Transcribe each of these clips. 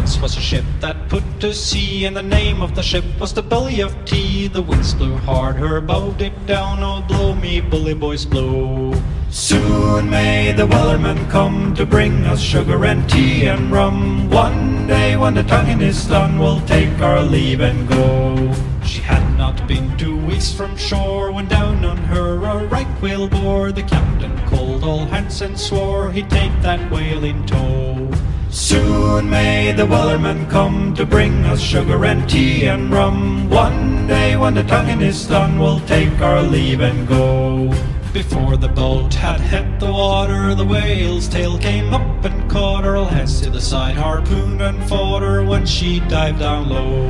once was a ship that put to sea, and the name of the ship was the Billy of Tea. The winds blew hard, her bow dipped down, oh blow me bully boys blow. Soon may the wellerman come to bring us sugar and tea and rum. One day when the tonguing is done, we'll take our leave and go. She had not been two weeks from shore when down on her a right whale bore. The captain called all hands and swore he'd take that whale in tow. Soon may the wellerman come to bring us sugar and tea and rum. One day when the tonguing is done, we'll take our leave and go. Before the boat had hit the water, the whale's tail came up and caught her. Hess to the side, harpoon and fought her when she dived down low.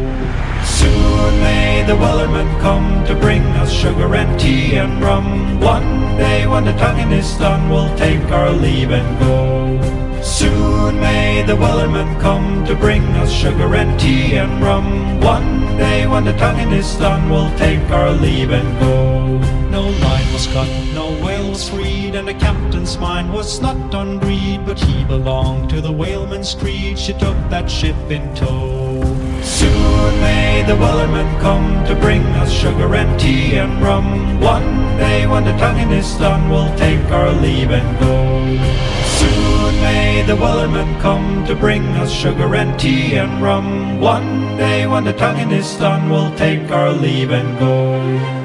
Soon may the wellerman come to bring us sugar and tea and rum. One day when the tonguing is done, we'll take our leave and go. May the wellerman come to bring us sugar and tea and rum. One day when the tonguing is done, we'll take our leave and go. No line was cut, no whale was freed, and the captain's mind was not on greed, but he belonged to the whaleman's creed. She took that ship in tow. Soon may the wellerman come to bring us sugar and tea and rum. One day when the tonguing is done, we'll take our leave and go. Soon may the wellerman come to bring us sugar and tea and rum. One day when the tonguing is done, we'll take our leave and go.